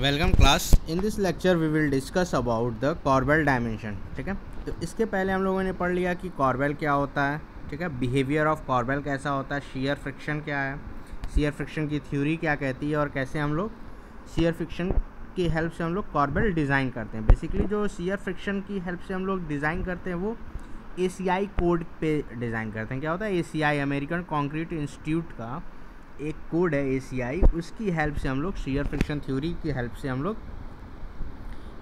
Welcome class in this lecture we will discuss about the corbel dimension ठीक है? तो इसके पहले हम लोगों ने पढ़ लिया कि कॉर्बेल क्या होता है, ठीक है? बिहेवियर ऑफ़ कॉर्बेल कैसा होता है? शीयर फ्रिक्शन क्या है? शीयर फ्रिक्शन की थ्योरी क्या कहती है? और कैसे हम लोग शेयर फ्रिक्शन की हेल्प से हम लोग कॉर्बेल डिज़ाइन करते हैं? बेसिकली जो शेयर फ्रिक्शन की हेल्प से हम लोग डिज़ाइन करते हैं, वो एसीआई कोड पे डिज़ाइन करते हैं। क्या होता है? एसीआई अमेरिकन कॉन्क्रीट इंस्टीट्यूट का एक कोड है एसीआई उसकी हेल्प से हम लोग शेयर फ्रिक्शन थ्योरी की हेल्प से हम लोग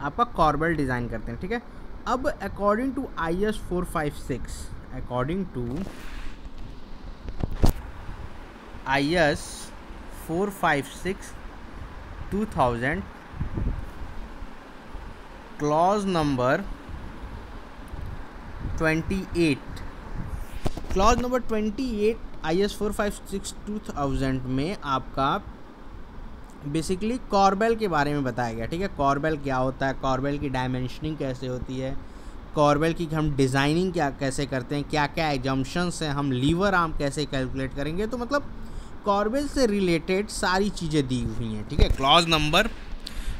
आपका कॉर्बल डिज़ाइन करते हैं, ठीक है? अब according to I S four five six according to I S four five six two thousand clause number twenty eight clause number twenty eight I S four five six two thousand में आपका basically corbel के बारे में बताया गया, ठीक है? Corbel क्या होता है? कॉर्बेल की डायमेंशनिंग कैसे होती है? कॉर्बेल की हम डिज़ाइनिंग क्या, कैसे करते हैं? क्या क्या एग्जम्पन्स हैं? हम लीवर आर्म कैसे कैलकुलेट करेंगे? तो मतलब कॉर्बेल से रिलेटेड सारी चीज़ें दी हुई हैं, ठीक है? क्लॉज नंबर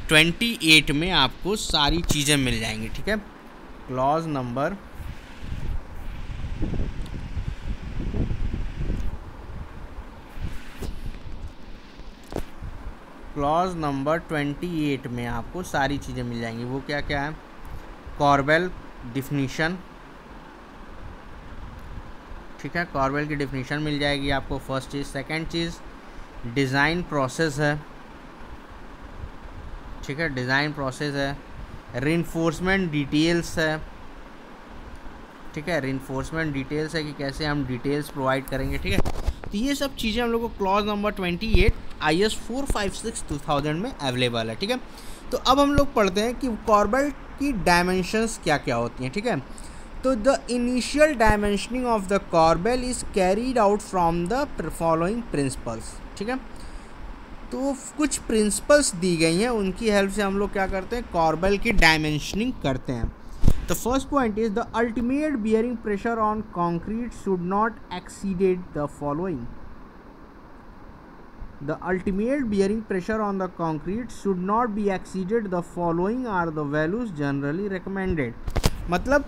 ट्वेंटी एट में आपको सारी चीज़ें मिल जाएँगी, ठीक है? Clause number clause number twenty eight में आपको सारी चीज़ें मिल जाएँगी। वो क्या क्या है? Corbel definition. ठीक है, कॉर्बेल की डिफिनीशन मिल जाएगी आपको फ़र्स्ट चीज़। सेकंड चीज़, डिज़ाइन प्रोसेस है। ठीक है, डिज़ाइन प्रोसेस है। रिनफोर्समेंट डिटेल्स है। ठीक है रिनफोर्समेंट डिटेल्स है कि कैसे हम डिटेल्स प्रोवाइड करेंगे। ठीक है तो ये सब चीज़ें हम लोग को clause number twenty eight I S four five six two thousand में अवेलेबल है, ठीक है? तो अब हम लोग पढ़ते हैं कि कॉर्बल की डायमेंशंस क्या क्या होती हैं, ठीक है? तो the initial dimensioning of the corbel is carried out from the following principles ठीक है? तो कुछ प्रिंसिपल्स दी गई हैं, उनकी हेल्प से हम लोग क्या करते हैं? कॉर्बेल की डायमेंशनिंग करते हैं। The first point is the ultimate bearing pressure on concrete should not exceeded the following. The ultimate bearing pressure on the concrete should not be exceeded. The following are the values generally recommended. मतलब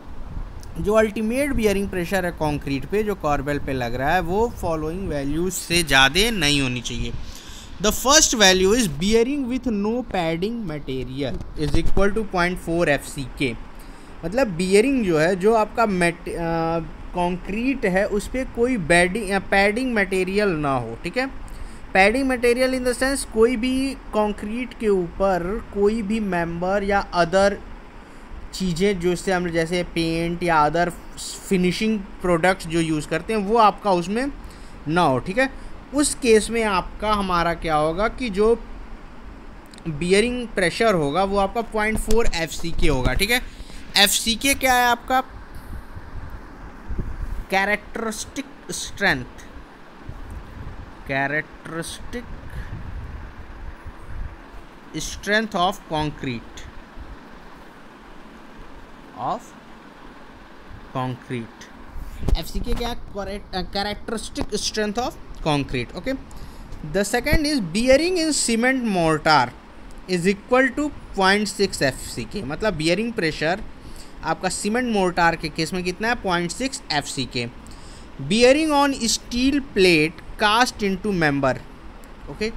जो ultimate bearing pressure है concrete पे, जो corbel पे लग रहा है, वो फॉलोइंग वैल्यूज़ से ज़्यादा नहीं होनी चाहिए। The first value is bearing with no padding material is equal to point four F C K मतलब बियरिंग जो है, जो आपका मेट कंक्रीट है, उस पर कोई बैडिंग पैडिंग मटेरियल ना हो, ठीक है? Padding material in the sense कोई भी कंक्रीट के ऊपर कोई भी मेंबर या अदर चीज़ें जो इससे हम जैसे पेंट या अदर फिनिशिंग प्रोडक्ट्स जो यूज़ करते हैं, वो आपका उसमें ना हो, ठीक है? उस केस में आपका हमारा क्या होगा कि जो बियरिंग प्रेशर होगा, वो आपका पॉइंट फोर एफ़ सी के होगा, ठीक है? एफ़ सी के क्या है आपका? Characteristic strength characteristic strength of concrete of concrete F C K क्या characteristic strength of concrete okay the second is bearing in cement mortar is equal to point six F C K मतलब bearing pressure आपका cement mortar के case में कितना है? Point six F C K bearing on steel plate cast into member okay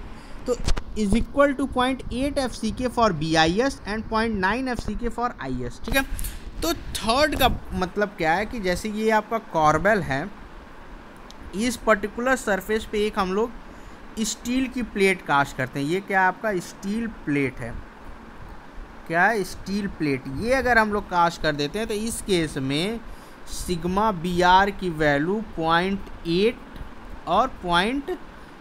तो is equal to point eight F C K for B I S and point nine F C K for I S ठीक है? तो third का मतलब क्या है कि जैसे ये आपका कॉर्बेल है, इस पर्टिकुलर सरफेस पे एक हम लोग स्टील की प्लेट कास्ट करते हैं। ये क्या आपका? स्टील प्लेट है। क्या है? स्टील प्लेट ये अगर हम लोग कास्ट कर देते हैं तो इस केस में सिग्मा बी आर की वैल्यू पॉइंट एट और point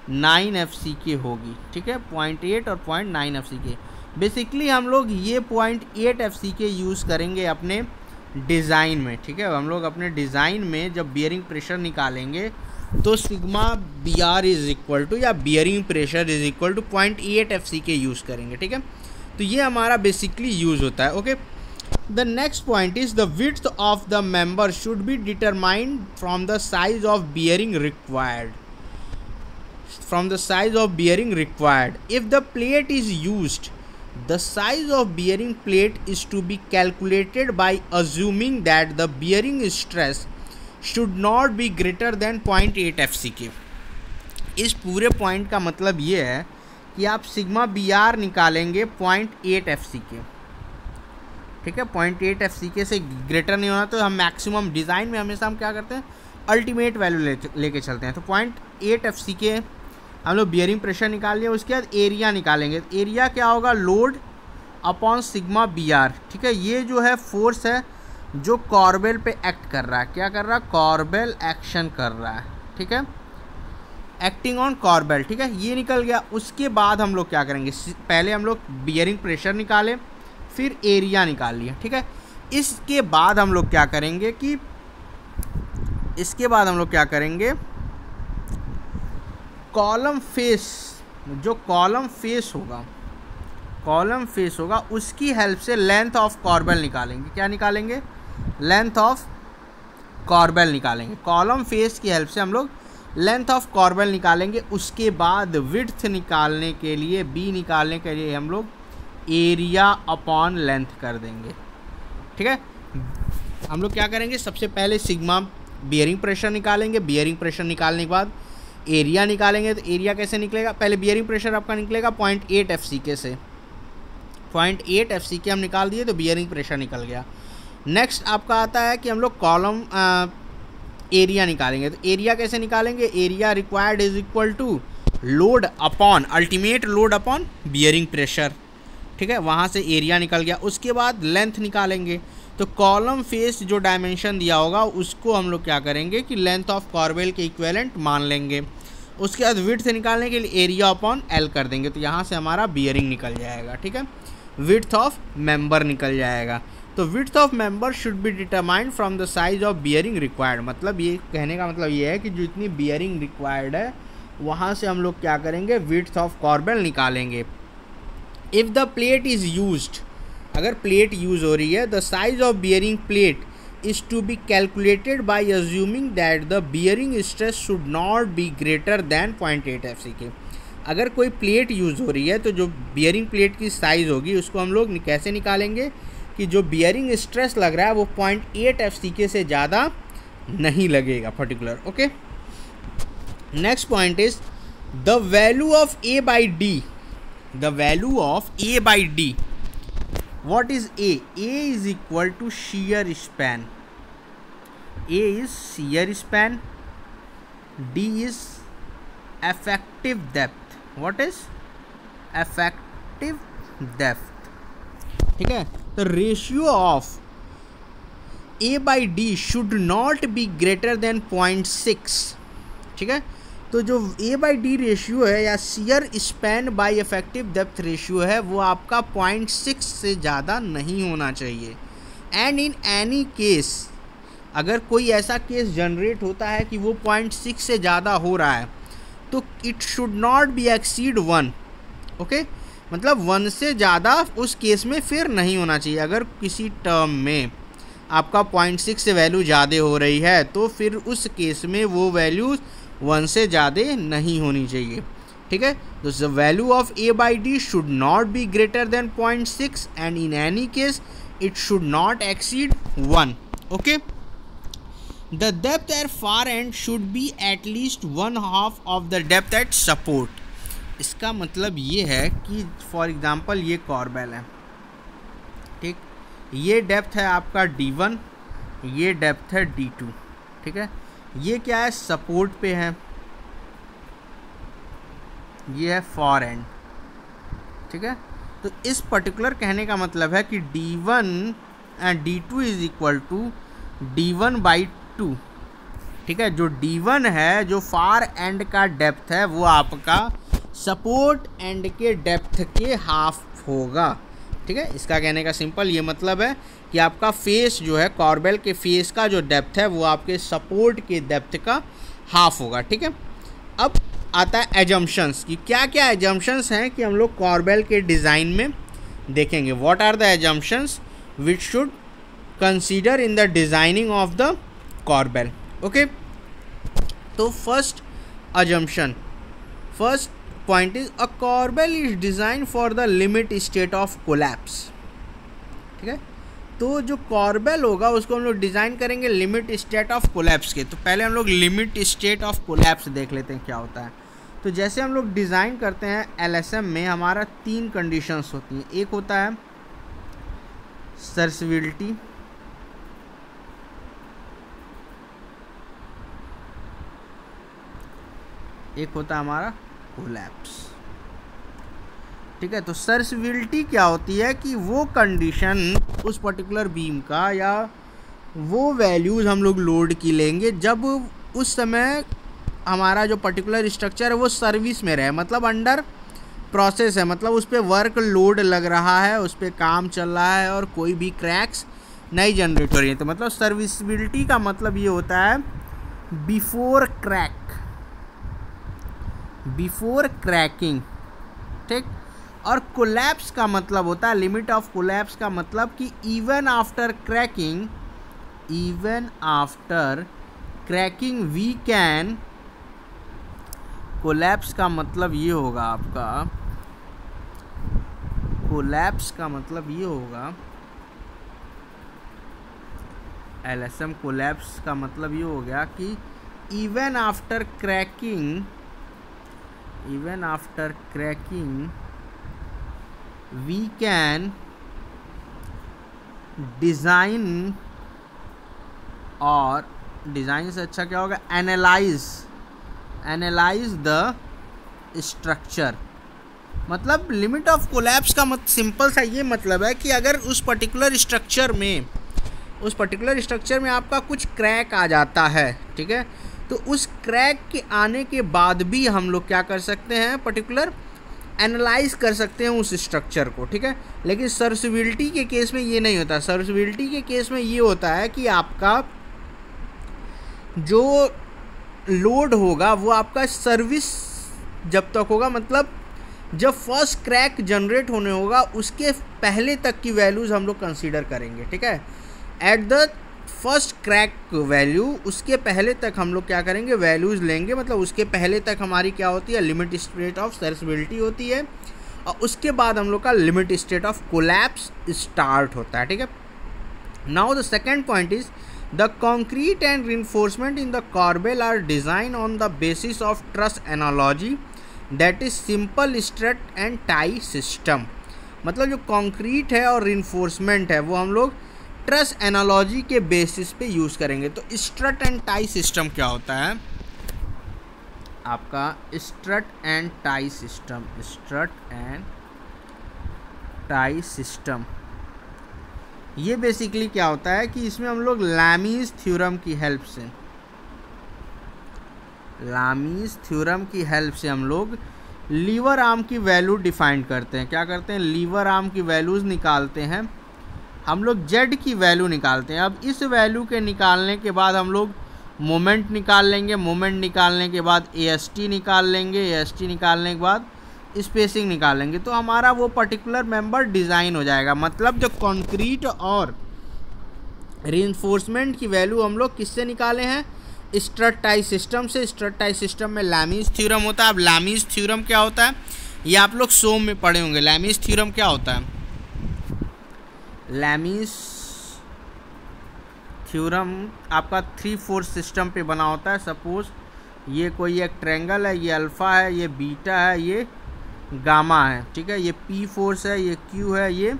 nine F C K होगी, ठीक है? पॉइंट एट और point nine F C K basically हम लोग ये point eight F C K use करेंगे अपने डिज़ाइन में, ठीक है? हम लोग अपने डिज़ाइन में जब बियरिंग प्रेशर निकालेंगे तो sigma B R is equal to या bearing pressure is equal to point eight F C K use करेंगे, ठीक है? तो ये हमारा बेसिकली यूज़ होता है okay the next point is the width of the member should be determined from the size of bearing required from the size of bearing required if the plate is use the size of bearing plate is to be calculated by assuming that the bearing stress should not be greater than 0.8 F इस पूरे point का मतलब ये है कि आप sigma B are निकालेंगे 0.8 F C के ठीक है 0.8 एफ़ सी के से ग्रेटर नहीं होना तो हम मैक्सिमम डिज़ाइन में हमेशा हम क्या करते हैं अल्टीमेट वैल्यू ले चलते हैं। तो पॉइंट एट एफ़ सी के हम लोग बियरिंग प्रेशर निकाल लिए उसके बाद एरिया निकालेंगे। एरिया क्या होगा? Load upon sigma B R ठीक है? ये जो है फोर्स है, जो कॉर्बेल पे एक्ट कर रहा है। क्या कर रहा है? कॉर्बेल एक्शन कर रहा है, ठीक है? एक्टिंग ऑन कॉर्बेल ठीक है? ये निकल गया। उसके बाद हम लोग क्या करेंगे? पहले हम लोग बियरिंग प्रेशर निकालें। फिर एरिया निकाल लिया, ठीक है? इसके बाद हम लोग क्या करेंगे कि, इसके बाद हम लोग क्या करेंगे? कॉलम फेस जो कॉलम फेस होगा कॉलम फेस होगा, उसकी हेल्प से लेंथ ऑफ़ कॉर्बेल निकालेंगे। क्या निकालेंगे? लेंथ ऑफ़ कॉर्बेल निकालेंगे। कॉलम फेस की हेल्प से हम लोग लेंथ ऑफ़ कॉर्बल निकालेंगे। उसके बाद विड्थ निकालने के लिए बी निकालने के लिए हम लोग एरिया अपॉन लेंथ कर देंगे। ठीक है? हम लोग क्या करेंगे? सबसे पहले सिग्मा बियरिंग प्रेशर निकालेंगे। बियरिंग प्रेशर निकालने के बाद एरिया निकालेंगे। तो एरिया कैसे निकलेगा? पहले बियरिंग प्रेशर आपका निकलेगा पॉइंट एट एफ़ सी के से। पॉइंट एट एफ़ सी के हम निकाल दिए तो बियरिंग प्रेशर निकल गया। नेक्स्ट आपका आता है कि हम लोग कॉलम एरिया निकालेंगे। तो एरिया कैसे निकालेंगे? Area required is equal to load upon, ultimate load upon bearing pressure. ठीक है, वहाँ से एरिया निकल गया। उसके बाद लेंथ निकालेंगे। तो कॉलम फेस जो डायमेंशन दिया होगा, उसको हम लोग क्या करेंगे कि लेंथ ऑफ़ कॉर्बेल के इक्वेलेंट मान लेंगे। उसके बाद विथ निकालने के लिए एरिया अपॉन एल कर देंगे। तो यहाँ से हमारा बियरिंग निकल जाएगा, ठीक है? विथ ऑफ़ मेंबर निकल जाएगा। तो width of member should be determined from the size of bearing required मतलब ये कहने का मतलब ये है कि जितनी बियरिंग रिक्वायर्ड है, वहाँ से हम लोग क्या करेंगे? विथ ऑफ़ कॉर्बेल निकालेंगे। If the plate is use अगर प्लेट यूज़ हो रही है the size of bearing plate is to be calculated by assuming that the bearing stress should not be greater than point eight F C K अगर कोई plate use हो रही है तो जो बियरिंग प्लेट की साइज़ होगी, उसको हम लोग कैसे निकालेंगे कि जो बियरिंग स्ट्रेस लग रहा है, वो पॉइंट एट एफ़ सी के से ज़्यादा नहीं लगेगा particular okay next point is the value of A by D the value of A by D what is a a is equal to shear span a is shear span d is effective depth what is effective depth ठीक है तो ratio of A by D should not be greater than point six ठीक है तो जो ए by D ratio है या shear span by effective depth ratio है, वो आपका पॉइंट सिक्स से ज़्यादा नहीं होना चाहिए। एंड इन एनी केस अगर कोई ऐसा केस जनरेट होता है कि वो पॉइंट सिक्स से ज़्यादा हो रहा है तो it should not be exceed one okay मतलब वन से ज़्यादा उस केस में फिर नहीं होना चाहिए। अगर किसी टर्म में आपका पॉइंट सिक्स से वैल्यू ज़्यादा हो रही है तो फिर उस केस में वो वैल्यू वन से ज़्यादा नहीं होनी चाहिए। ठीक है? तो the value of A by D should not be greater than point six and in any case it should not exceed one okay the depth at far end should be at least one half of the depth at support इसका मतलब ये है कि for example ये corbel है। ठीक? ये depth है आपका डी वन ये डेप्थ है डी टू ठीक है? ये क्या है? सपोर्ट पे है। ये है फॉर एंड ठीक है? तो इस पर्टिकुलर कहने का मतलब है कि D one and D two is equal to D one by two ठीक है? जो डी वन है, जो फार एंड का डेप्थ है, वो आपका सपोर्ट एंड के डेप्थ के हाफ़ होगा। ठीक है? इसका कहने का सिंपल ये मतलब है कि आपका फेस जो है कॉर्बेल के फेस का जो डेप्थ है, वो आपके सपोर्ट के डेप्थ का हाफ़ होगा, ठीक है? अब आता है एजम्पन्स कि क्या क्या एजम्पन्स हैं कि हम लोग कॉर्बेल के डिज़ाइन में देखेंगे। What are the assumptions which should consider in the designing of the corbel okay तो first assumption first point is a corbel is design for the limit state of collapse ठीक है? तो जो corbel होगा, उसको हम लोग डिज़ाइन करेंगे लिमिट स्टेट ऑफ़ कोलैप्स के। तो पहले हम लोग लिमिट स्टेट ऑफ़ कोलैप्स देख लेते हैं क्या होता है। तो जैसे हम लोग डिज़ाइन करते हैं एलएसएम में, हमारा तीन कंडीशंस होती हैं। एक होता है सर्सविलिटी एक होता है हमारा कोलैप्स ठीक है तो सर्सविलिटी क्या होती है कि वो कंडीशन उस पर्टिकुलर बीम का या वो वैल्यूज़ हम लोग लोड की लेंगे जब उस समय हमारा जो पर्टिकुलर स्ट्रक्चर है वो सर्विस में रहे। मतलब अंडर प्रोसेस है मतलब उस पर वर्क लोड लग रहा है, उस पर काम चल रहा है और कोई भी क्रैक्स नहीं जनरेट हो रही है। तो मतलब सर्विसबिलिटी का मतलब ये होता है बिफोर क्रैक बिफोर क्रैकिंग, ठीक? और कोलैप्स का मतलब होता है, लिमिट ऑफ़ कोलैप्स का मतलब कि even after cracking even after cracking we can collapse का मतलब ये होगा आपका, कोलैप्स का मतलब ये होगा एल एस एम कोलैप्स का मतलब ये हो गया कि even after cracking even after cracking, we can design और डिज़ाइन से अच्छा क्या होगा? एनालाइज एनालाइज द स्ट्रक्चर मतलब लिमिट ऑफ़ कोलैप्स का मत सिंपल सा ये मतलब है कि अगर उस पर्टिकुलर स्ट्रक्चर में, उस पर्टिकुलर स्ट्रक्चर में आपका कुछ क्रैक आ जाता है, ठीक है? तो उस क्रैक के आने के बाद भी हम लोग क्या कर सकते हैं पर्टिकुलर एनालाइज कर सकते हैं उस स्ट्रक्चर को, ठीक है? लेकिन सर्सिबिलिटी के केस में ये नहीं होता। सर्सिबिलिटी के केस में ये होता है कि आपका जो लोड होगा, वो आपका सर्विस जब तक होगा मतलब जब फ़र्स्ट क्रैक जनरेट होने होगा, उसके पहले तक की वैल्यूज़ हम लोग कंसीडर करेंगे, ठीक है? At the first crack value, उसके पहले तक हम लोग क्या करेंगे? वैल्यूज़ लेंगे मतलब उसके पहले तक हमारी क्या होती है? लिमिट स्टेट ऑफ़ सर्सबिलिटी होती है, और उसके बाद हम लोग का limit state of collapse start होता है, ठीक है? Now the second point is, the concrete and reinforcement in the corbel are design on the basis of truss analogy, that is simple strut and tie system. मतलब जो concrete है और reinforcement है, वो हम लोग ट्रस एनालॉजी के basis पे यूज़ करेंगे। तो स्ट्रट एंड टाई सिस्टम क्या होता है? आपका strut and tie system strut and tie system ये बेसिकली क्या होता है कि इसमें हम लोग लैमीज थ्योरम की हेल्प से लामीज थ्योरम की हेल्प से हम लोग लीवर आर्म की वैल्यू डिफाइन करते हैं। क्या करते हैं? लीवर आर्म की वैल्यूज़ निकालते हैं। हम लोग जेड की वैल्यू निकालते हैं। अब इस वैल्यू के निकालने के बाद हम लोग मोमेंट निकाल लेंगे। मोमेंट निकालने के बाद ए निकाल लेंगे। ए निकालने के बाद स्पेसिंग निकाल लेंगे। तो हमारा वो पर्टिकुलर मेंबर डिज़ाइन हो जाएगा। मतलब जो कंक्रीट और री की वैल्यू हम लोग किससे निकाले हैं? स्ट्रटाई सिस्टम से। स्ट्रटाई सिस्टम में लैमीज थ्योरम होता है। अब लैमीज थ्योरम क्या होता है? ये आप लोग सोम में पढ़े होंगे। लैमीज थ्योरम क्या होता है? लैमिस थ्योरम आपका थ्री फोर सिस्टम पे बना होता है सपोज़ ये कोई एक ट्रेंगल है, ये अल्फ़ा है, ये बीटा है, ये गामा है, ठीक है? ये पी फोर्स है, ये क्यू है, ये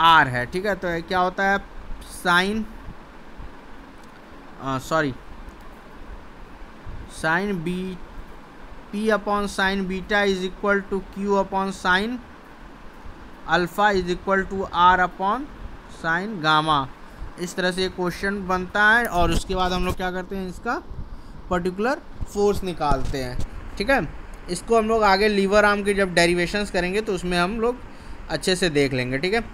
आर है, ठीक है? तो क्या होता है? Sine sorry sine B P upon sine beta is equal to Q upon sine alpha is equal to R upon sine gamma. इस तरह से क्वेश्चन बनता है और उसके बाद हम लोग क्या करते हैं, इसका पर्टिकुलर फोर्स निकालते हैं। ठीक है? इसको हम लोग आगे लीवर आर्म के जब डेरिवेशंस करेंगे तो उसमें हम लोग अच्छे से देख लेंगे। ठीक है?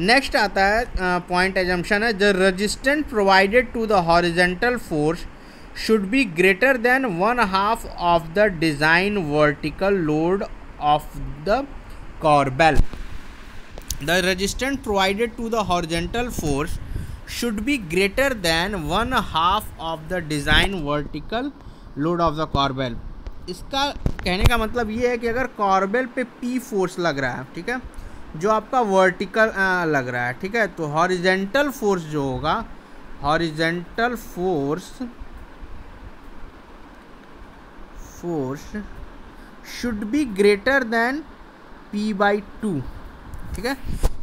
नेक्स्ट आता है पॉइंट एजम्पन है। The resistant provided to the horizontal force should be greater than one half of the design vertical load of the corbel the resistance provided to the horizontal force should be greater than one half of the design vertical load of the corbel इसका कहने का मतलब ये है कि अगर corbel पे P force लग रहा है ठीक है जो आपका वर्टिकल लग रहा है ठीक है तो हॉरिजेंटल फोर्स जो होगा horizontal force force should be greater than P by two ठीक है?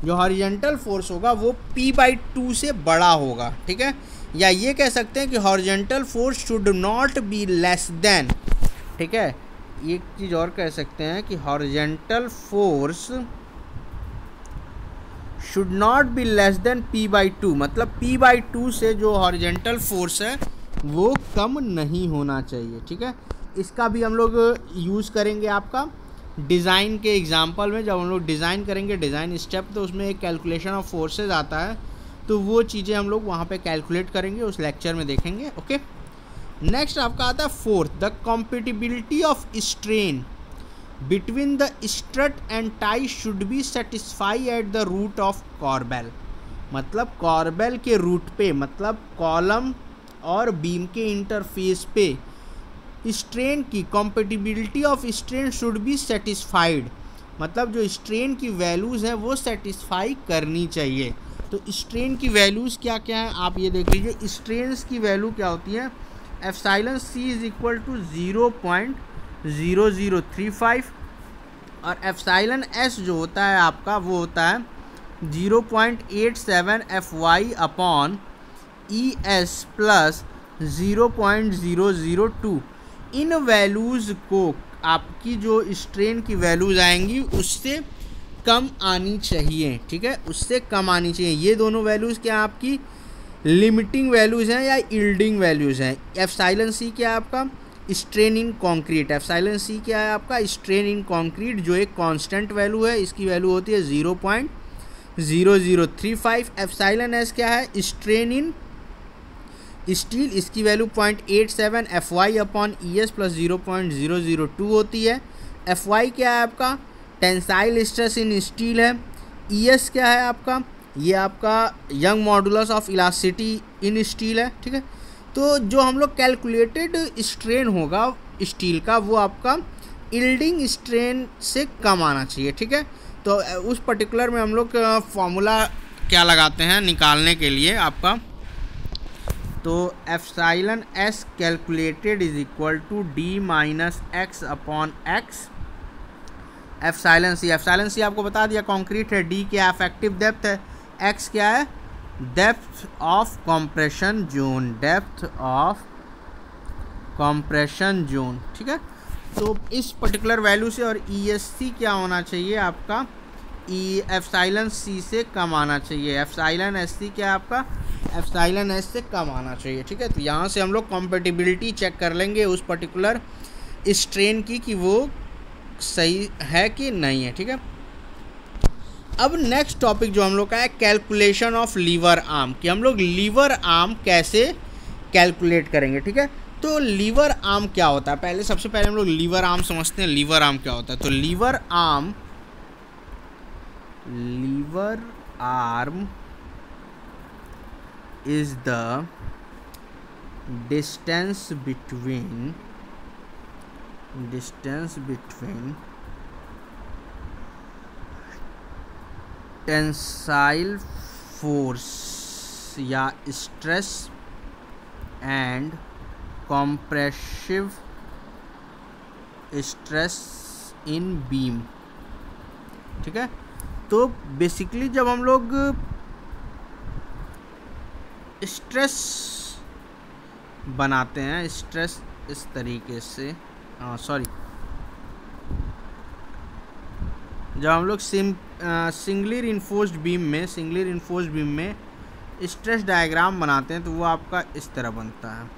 जो हॉरिजेंटल फोर्स होगा, वो पी बाई टू से बड़ा होगा, ठीक है? या ये कह सकते हैं कि horizontal force should not be less than ठीक है? एक चीज़ और कह सकते हैं कि horizontal force should not be less than P by two मतलब पी बाई टू से जो हॉरिजेंटल फोर्स है, वो कम नहीं होना चाहिए, ठीक है? इसका भी हम लोग यूज़ करेंगे आपका। डिज़ाइन के एग्ज़ाम्पल में जब हम लोग डिज़ाइन करेंगे, डिज़ाइन स्टेप तो उसमें एक कैलकुलेशन ऑफ़ फोर्सेज आता है। तो वो चीज़ें हम लोग वहाँ पे कैलकुलेट करेंगे, उस लेक्चर में देखेंगे, ओके? नेक्स्ट आपका आता है fourth, the compatibility of strain between the strut and tie should be satisfy at the root of corbel. मतलब कॉर्बेल के रूट पे मतलब कॉलम और बीम के इंटरफेस पे स्ट्रेन की compatibility of strain should be satisfied मतलब जो स्ट्रेन की वैल्यूज़ हैं, वो सेटिस्फाई करनी चाहिए। तो स्ट्रेन की वैल्यूज़ क्या क्या है? आप ये देख लीजिए स्ट्रेन की वैल्यू क्या होती है? Epsilon C is equal to zero point zero zero three five और एफ़ साइलन एस जो होता है आपका, वो होता है zero point eight seven F Y upon E S plus zero point zero zero two इन वैल्यूज़ को, आपकी जो स्ट्रेन की वैल्यूज़ आएँगी, उससे कम आनी चाहिए, ठीक है? उससे कम आनी चाहिए। ये दोनों वैल्यूज़ क्या आपकी? लिमिटिंग वैल्यूज़ हैं या इल्डिंग वैल्यूज़ हैं? एफ़ साइलेंस सी क्या है आपका? Strain in concrete epsilon C क्या है आपका? स्ट्रेन इन कॉन्क्रीट जो एक कांस्टेंट वैल्यू है, इसकी वैल्यू होती है zero point zero zero three five epsilon S क्या है? स्ट्रेन इन स्टील इसकी value point eight seven F Y upon E S plus zero point zero zero two होती है। एफ़ वाई क्या है आपका? टेंसाइल स्ट्रेस इन स्टील है। E S क्या है आपका? ये आपका Young modulus of elasticity in steel है, ठीक है? तो जो हम लोग कैलकुलेटेड स्ट्रेन होगा स्टील का, वो आपका इल्डिंग स्ट्रेन से कम आना चाहिए, ठीक है? तो उस पर्टिकुलर में हम लोग फॉर्मूला क्या लगाते हैं निकालने के लिए आपका? तो epsilon S calculated is equal to D minus X upon X. Epsilon C epsilon C आपको बता दिया कॉन्क्रीट है, डी क्या इफ़ेक्टिव डेप्थ है। एक्स क्या है? Depth of compression zone depth of compression zone ठीक है? तो इस पर्टिकुलर वैल्यू से और ई एस सी क्या होना चाहिए आपका? ई एफ़ सी से कम आना चाहिए। एफ़ साइलन एस सी क्या है आपका? एफ़ साइलन एस से कम आना चाहिए, ठीक है? तो यहाँ से हम लोग कॉम्पेटिबिलिटी चेक कर लेंगे उस पर्टिकुलर स्ट्रेन की कि वो सही है कि नहीं है, ठीक है? अब नेक्स्ट टॉपिक जो हम लोग का है कैलकुलेशन ऑफ़ लीवर आर्म कि हम लोग लीवर आर्म कैसे कैलकुलेट करेंगे, ठीक है? तो लीवर आर्म क्या होता है? पहले, सबसे पहले हम लोग लीवर आर्म समझते हैं लीवर आर्म क्या होता है? तो lever arm lever arm is the distance between distance between tensile force या stress and compressive stress in beam ठीक है? तो बेसिकली जब हम लोग स्ट्रेस बनाते हैं, स्ट्रेस इस तरीके से। सॉरी जब हम लोग सिम सिंगली इन्फोर्स्ड बीम में सिंगली इन्फोर्स्ड बीम में स्ट्रेस डायग्राम बनाते हैं तो वो आपका इस तरह बनता है।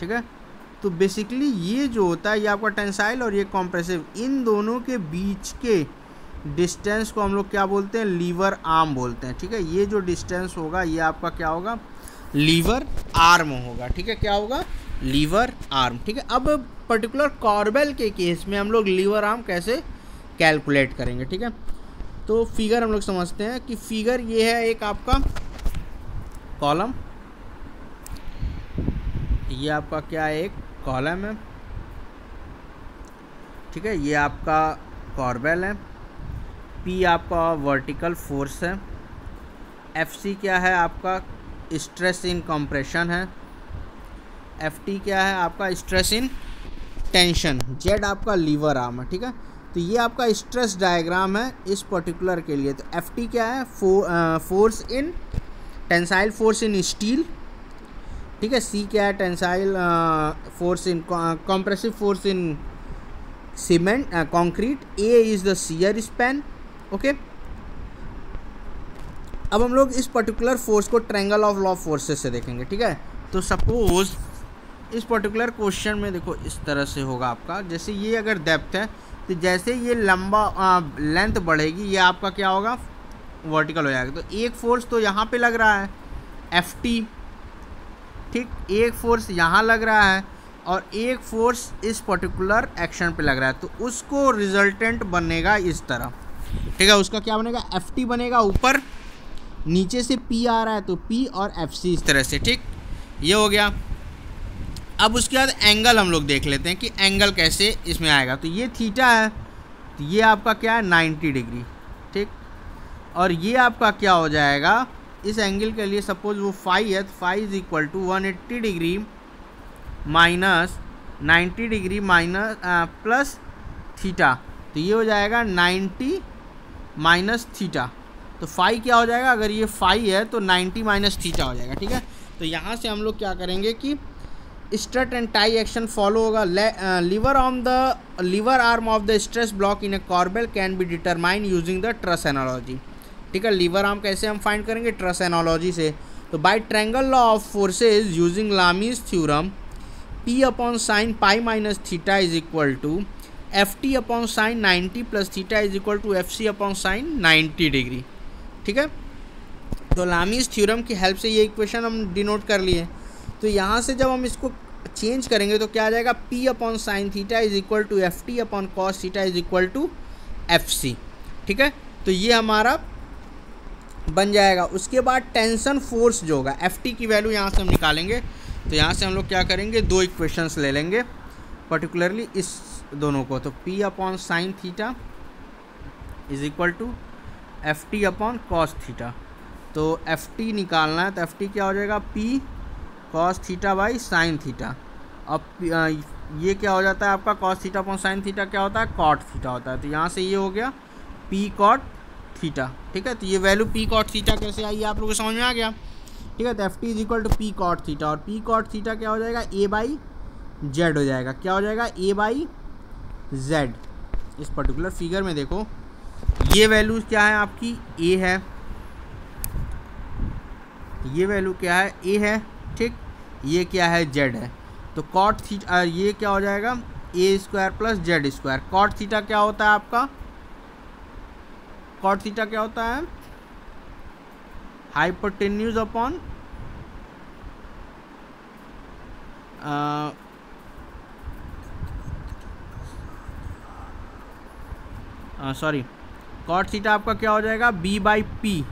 ठीक है? तो बेसिकली ये जो होता है, ये आपका टेंसाइल और ये कॉम्प्रेसिव इन दोनों के बीच के डिस्टेंस को हम लोग क्या बोलते हैं? लीवर आर्म बोलते हैं, ठीक है? ये जो डिस्टेंस होगा, ये आपका क्या होगा? लीवर आर्म होगा, ठीक है? क्या होगा? लीवर आर्म, ठीक है? अब पर्टिकुलर कॉर्बेल के केस में हम लोग लीवर आर्म कैसे कैलकुलेट करेंगे, ठीक है? तो फिगर हम लोग समझते हैं कि फिगर ये है एक आपका कॉलम। ये आपका क्या है? एक कॉलम है, ठीक है? ये आपका कॉर्बेल है। पी आपका वर्टिकल फोर्स है। एफ़ सी क्या है आपका? स्ट्रेस इन कंप्रेशन है। एफ़ टी क्या है आपका? स्ट्रेस इन टेंशन जेड आपका लीवर आर्म है ठीक है? तो ये आपका स्ट्रेस डायग्राम है इस पर्टिकुलर के लिए। तो एफ़ टी क्या है? फो, force in tensile force in steel ठीक है? सी क्या है? Tensile force in compressive force in cement concrete A is the shear span okay? अब हम लोग इस पर्टिकुलर फोर्स को ट्रैंगल ऑफ़ लॉ फोर्सेस से देखेंगे, ठीक है? तो सपोज़ इस पर्टिकुलर क्वेश्चन में देखो, इस तरह से होगा आपका। जैसे ये अगर डेप्थ है तो जैसे ये लंबा लेंथ बढ़ेगी, ये आपका क्या होगा? वर्टिकल हो जाएगा। तो एक फोर्स तो यहाँ पे लग रहा है एफ़ टी ठीक? एक फोर्स यहाँ लग रहा है और एक फोर्स इस पर्टिकुलर एक्शन पे लग रहा है। तो उसको रिजल्टेंट बनेगा इस तरह। ठीक है, उसका क्या बनेगा? एफ़ टी बनेगा ऊपर, नीचे से पी आ रहा है तो पी और एफ़ सी इस तरह से, ठीक? ये हो गया। अब उसके बाद एंगल हम लोग देख लेते हैं कि एंगल कैसे इसमें आएगा। तो ये थीटा है तो ये आपका क्या है? नाइन्टी डिग्री, ठीक? और ये आपका क्या हो जाएगा? इस एंगल के लिए सपोज़ वो फाइव है तो five is equal to one eighty degree minus ninety degree minus plus theta तो ये हो जाएगा नाइन्टी माइनस थीटा तो फाइव क्या हो जाएगा? अगर ये फाइव है तो नाइन्टी माइनस थीटा हो जाएगा, ठीक है? तो यहाँ से हम लोग क्या करेंगे कि strut and tie action follow होगा। Lever on the lever arm of the stress block in a corbel can be determine using the truss analogy ठीक है? लीवर आर्म कैसे हम फाइंड करेंगे? ट्रस एनोलॉजी से। तो by triangle law of forces using Lami's theorem P upon sine pi minus theta is equal to F T upon sine ninety plus theta is equal to F C upon sine ninety degree ठीक है? तो Lami's theorem की help से ये equation हम denote कर लिए. तो यहाँ से जब हम इसको चेंज करेंगे तो क्या आ जाएगा? P upon sine theta is equal to F T upon cos theta is equal to F C ठीक है? तो ये हमारा बन जाएगा। उसके बाद टेंशन फोर्स जो होगा एफ़ टी की वैल्यू यहाँ से हम निकालेंगे। तो यहाँ से हम लोग क्या करेंगे? दो इक्वेशंस ले लेंगे। पर्टिकुलरली इस दोनों को तो P upon sine theta is equal to F T upon cos theta तो एफ़ टी निकालना है तो एफ़ टी क्या हो जाएगा? P cos theta by sine theta अब ये क्या हो जाता है आपका? Cos theta upon sine theta क्या होता है? कॉट थीटा होता है। तो यहाँ से ये हो गया पी कॉट थीटा ठीक है? तो ये वैल्यू पी कॉट थीटा कैसे आई? आप लोगों को समझ में आ गया। ठीक है? तो F T is equal to P cot theta और पी कॉट थीटा क्या हो जाएगा? ए बाई जेड हो जाएगा। क्या हो जाएगा? ए बाई जेड इस पर्टिकुलर फिगर में देखो, ये वैल्यू क्या है आपकी? ए है। ये वैल्यू क्या है? ए है, ठीक? ये क्या है? जेड है। तो कॉट थीटा ये क्या हो जाएगा? A square plus Z square cot theta क्या होता है आपका? कॉट थीटा क्या होता है? Hypotenuse upon sorry cot theta आपका क्या हो जाएगा? बी बाई पी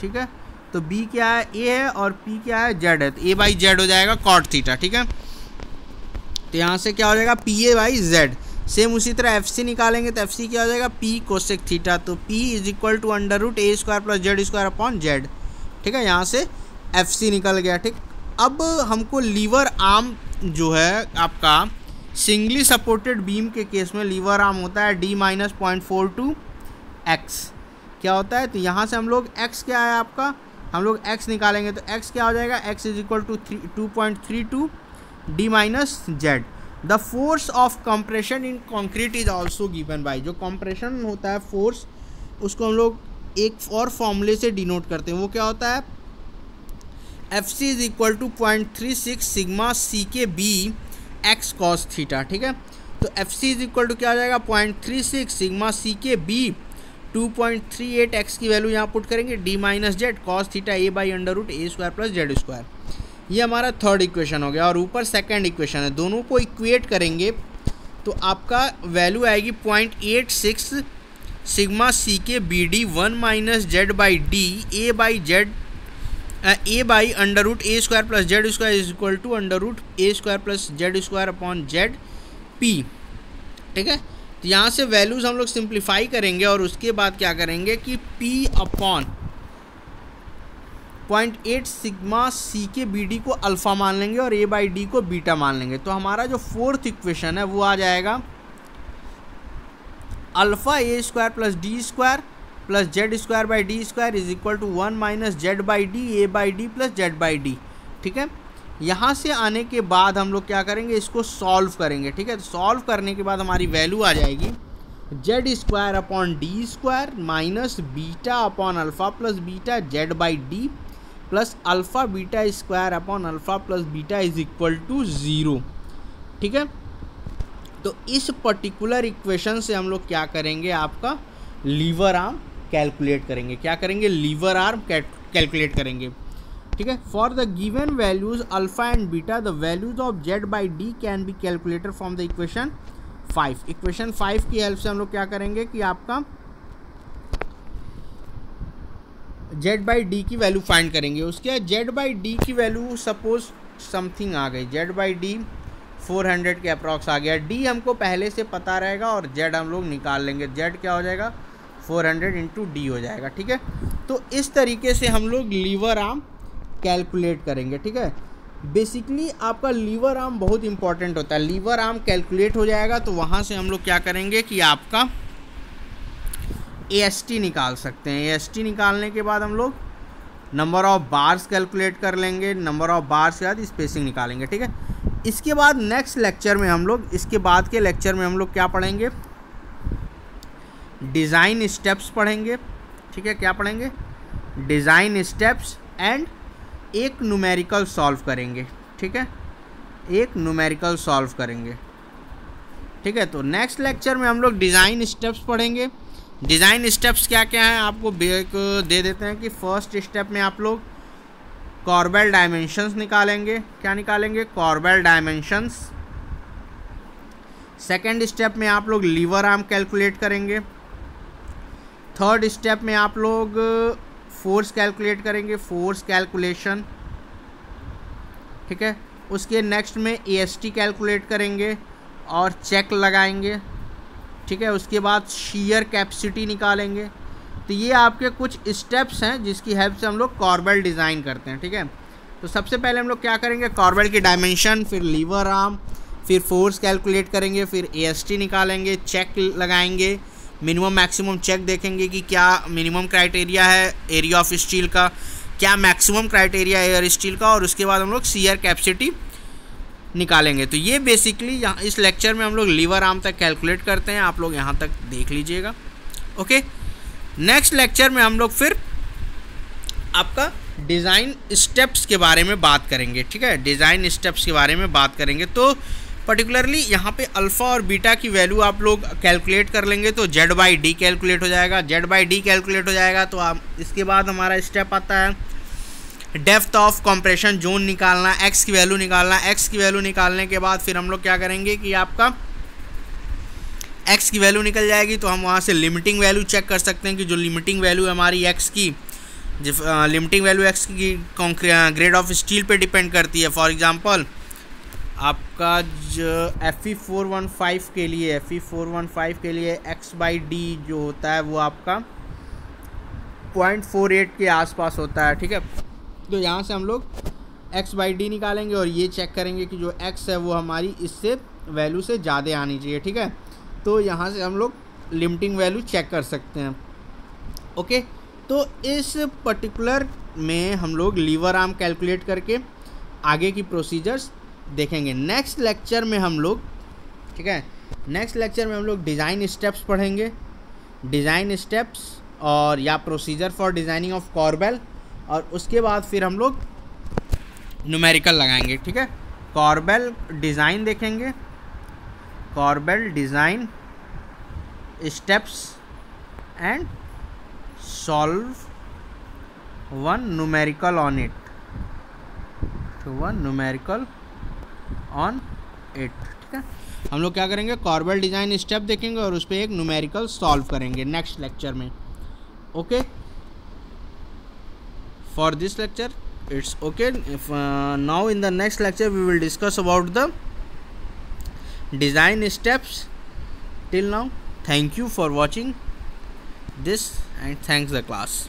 ठीक है? तो बी क्या है? ए है और पी क्या है? जेड है. तो ए बाई जेड हो जाएगा कॉट थीटा ठीक है? तो यहाँ से क्या हो जाएगा? P A by Z same उसी तरह एफ़ सी निकालेंगे तो एफ़ सी क्या हो जाएगा? पी कोसेक थीटा तो P is equal to under root A square plus Z square upon Z ठीक है? यहाँ से एफ़ सी निकल गया. ठीक? अब हमको लीवर आर्म जो है आपका सिंगली सपोर्टेड बीम के केस में लीवर आर्म होता है D minus point four two X. क्या होता है? तो यहाँ से हम लोग एक्स क्या है आपका? हम लोग एक्स निकालेंगे तो एक्स क्या हो जाएगा? X is equal to three, two point three two D minus Z. The force of compression in concrete is also given by जो कंप्रेशन होता है फोर्स, उसको हम लोग एक और फॉर्मूले से डिनोट करते हैं। वो क्या होता है? F C is equal to point three six sigma C K B X cos theta, ठीक है? तो F C is equal to क्या हो जाएगा? Point three six sigma C K B, two point three eight X की value यहाँ put करेंगे, D minus Z cos theta A by under root A square plus Z square. ये हमारा third equation हो गया और ऊपर सेकंड इक्वेशन है। दोनों को इक्वेट करेंगे तो आपका वैल्यू आएगी point eight six sigma C K B D one minus Z by D A by Z A by under root A square plus Z square is equal to under root A square plus Z square upon Z P ठीक है? तो यहाँ से values हम लोग simplify करेंगे और उसके बाद क्या करेंगे कि P upon point eight sigma C K B D को अल्फ़ा मान लेंगे और ए बाई डी को बीटा मान लेंगे। तो हमारा जो फोर्थ इक्वेशन है, वो आ जाएगा alpha A square plus D square plus Z square by D square is equal to one minus Z by D A by D plus Z by D ठीक है? यहाँ से आने के बाद हम लोग क्या करेंगे? इसको सॉल्व करेंगे। ठीक है? तो सॉल्व करने के बाद हमारी वैल्यू आ जाएगी Z square upon D square minus beta upon alpha plus beta Z by D plus alpha beta square upon alpha plus beta is equal to zero ठीक है? तो इस पर्टिकुलर इक्वेशन से हम लोग क्या करेंगे? आपका लीवर आर्म कैलकुलेट करेंगे। क्या करेंगे? लीवर आर्म कैलकुलेट करेंगे। ठीक है? For the given values alpha and beta the values of Z by D can be calculated from the equation five equation five की हेल्प से हम लोग क्या करेंगे कि आपका जेड बाई डी की वैल्यू फाइंड करेंगे। उसके बाद जेड बाई डी की वैल्यू सपोज़ समथिंग आ गई। Z by D four hundred के अप्रॉक्स आ गया। डी हमको पहले से पता रहेगा और जेड हम लोग निकाल लेंगे। जेड क्या हो जाएगा? फोर हंड्रेड इंटू डी हो जाएगा, ठीक है? तो इस तरीके से हम लोग लीवर आर्म कैलकुलेट करेंगे, ठीक है? बेसिकली आपका लीवर आर्म बहुत इंपॉर्टेंट होता है। लीवर आर्म कैलकुलेट हो जाएगा तो वहाँ से हम लोग क्या करेंगे कि आपका ए निकाल सकते हैं। ए निकालने के बाद हम लोग नंबर ऑफ़ बार्स कैलकुलेट कर लेंगे। नंबर ऑफ़ बार्स के बाद स्पेसिंग निकालेंगे, ठीक है? इसके बाद नेक्स्ट लेक्चर में हम लोग, इसके बाद के लेक्चर में हम लोग क्या पढ़ेंगे? डिज़ाइन स्टेप्स पढ़ेंगे, ठीक है, क्या पढ़ेंगे? डिज़ाइन स्टेप्स एंड एक न्यूमेरिकल सॉल्व करेंगे, ठीक है? एक न्यूमेरिकल सॉल्व करेंगे, ठीक है? तो नेक्स्ट लेक्चर में हम लोग डिज़ाइन स्टेप्स पढ़ेंगे। डिज़ाइन स्टेप्स क्या क्या हैं, आपको दे देते हैं कि फ़र्स्ट स्टेप में आप लोग कॉर्बेल डायमेंशंस निकालेंगे। क्या निकालेंगे? Corbel dimensions. सेकेंड स्टेप में आप लोग लीवर आर्म कैलकुलेट करेंगे। थर्ड स्टेप में आप लोग फोर्स कैलकुलेट करेंगे फोर्स कैलकुलेशन ठीक है? उसके नेक्स्ट में ए कैलकुलेट करेंगे और चेक लगाएँगे। ठीक है? उसके बाद शीयर कैपेसिटी निकालेंगे। तो ये आपके कुछ स्टेप्स हैं जिसकी हेल्प से हम लोग कॉर्बल डिज़ाइन करते हैं। ठीक है? तो सबसे पहले हम लोग क्या करेंगे? कॉर्बल की डायमेंशन फिर लीवर आर्म फिर फोर्स कैलकुलेट करेंगे, फिर एएसटी निकालेंगे चेक लगाएँगे। मिनिमम मैक्सिमम चेक देखेंगे कि क्या मिनिमम क्राइटेरिया है एरिया ऑफ़ स्टील का, क्या मैक्सिमम क्राइटेरिया है एयर स्टील का, और उसके बाद हम लोग सीयर कैपेसिटी निकालेंगे। तो ये बेसिकली यहाँ, इस लेक्चर में हम लोग लीवर आर्म तक कैलकुलेट करते हैं, आप लोग यहाँ तक देख लीजिएगा। ओके नेक्स्ट लेक्चर में हम लोग फिर आपका डिज़ाइन स्टेप्स के बारे में बात करेंगे, ठीक है? डिज़ाइन स्टेप्स के बारे में बात करेंगे। तो पर्टिकुलरली यहाँ पे अल्फ़ा और बीटा की वैल्यू आप लोग कैलकुलेट कर लेंगे तो जेड बाई डी कैलकुलेट हो जाएगा। जेड बाई डी कैलकुलेट हो जाएगा तो आप, इसके बाद हमारा स्टेप आता है। डेप्थ ऑफ़ कंप्रेशन जोन निकालना एक्स की वैल्यू निकालना। एक्स की वैल्यू निकालने के बाद फिर हम लोग क्या करेंगे कि आपका एक्स की वैल्यू निकल जाएगी तो हम वहाँ से लिमिटिंग वैल्यू चेक कर सकते हैं कि जो लिमिटिंग वैल्यू हमारी एक्स की लिमिटिंग वैल्यू एक्स की ग्रेड ऑफ़ स्टील पे डिपेंड करती है। फॉर एग्जांपल आपका जो F E four one five के लिए F E four one five के लिए एक्स बाई डी जो होता है, वो आपका पॉइंट फोर एट के आसपास होता है, ठीक है? तो यहाँ से हम लोग एक्स बाई डी निकालेंगे और ये चेक करेंगे कि जो एक्स है, वो हमारी इससे वैल्यू से ज़्यादा आनी चाहिए, ठीक है? तो यहाँ से हम लोग लिमिटिंग वैल्यू चेक कर सकते हैं ओके तो इस पर्टिकुलर में हम लोग लीवर आर्म कैलकुलेट करके आगे की प्रोसीजर्स देखेंगे। नेक्स्ट लेक्चर में हम लोग, ठीक है? नेक्स्ट लेक्चर में हम लोग डिज़ाइन स्टेप्स पढ़ेंगे। डिज़ाइन स्टेप्स और, या procedure for designing of corbel और उसके बाद फिर हम लोग न्यूमेरिकल लगाएँगे, ठीक है? कॉर्बेल डिज़ाइन देखेंगे। Corbel design steps and solve one numerical on it one numerical on it ठीक है? हम लोग क्या करेंगे? कॉर्बल डिज़ाइन स्टेप देखेंगे और उस पर एक न्यूमेरिकल सॉल्व करेंगे नेक्स्ट लेक्चर में। Okay for this lecture it's okay now in the next lecture we will discuss about the design steps till now thank you for watching this and thanks the class